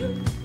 Bye.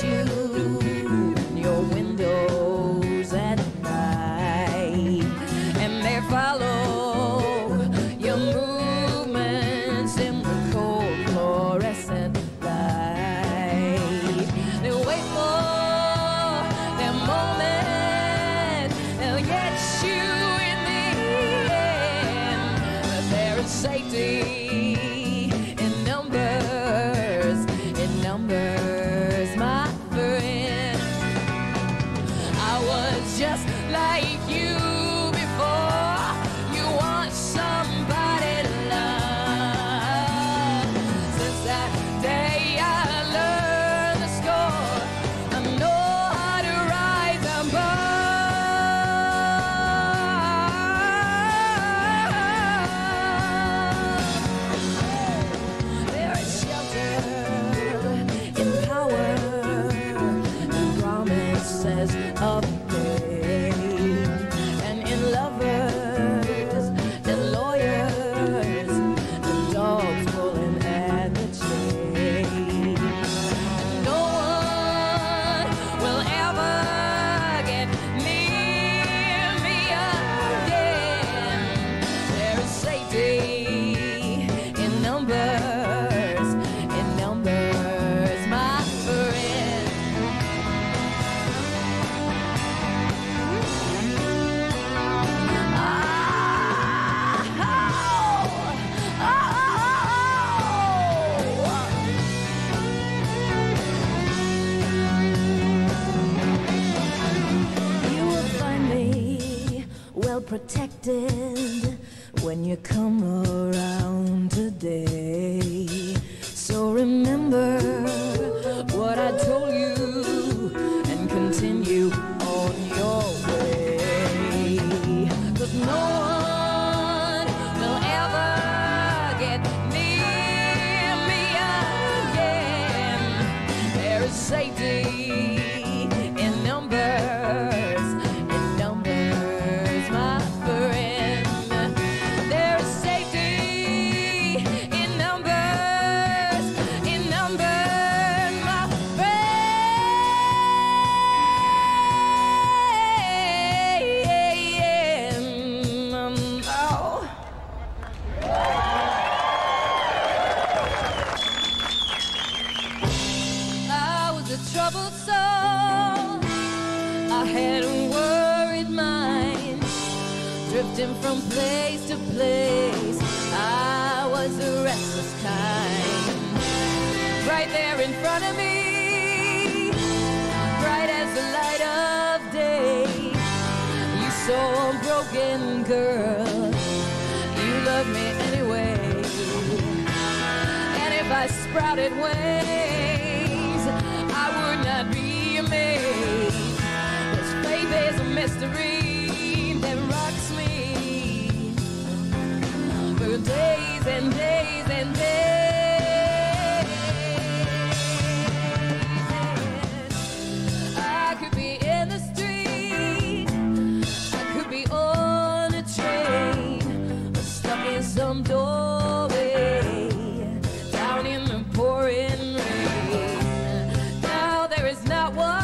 you. When you come around today. Drifting from place to place. I was a restless kind. Right there in front of me, bright as the light of day. You saw a broken girl. You love me anyway. And if I sprouted wings, I would not be amazed. This is a mystery. that was.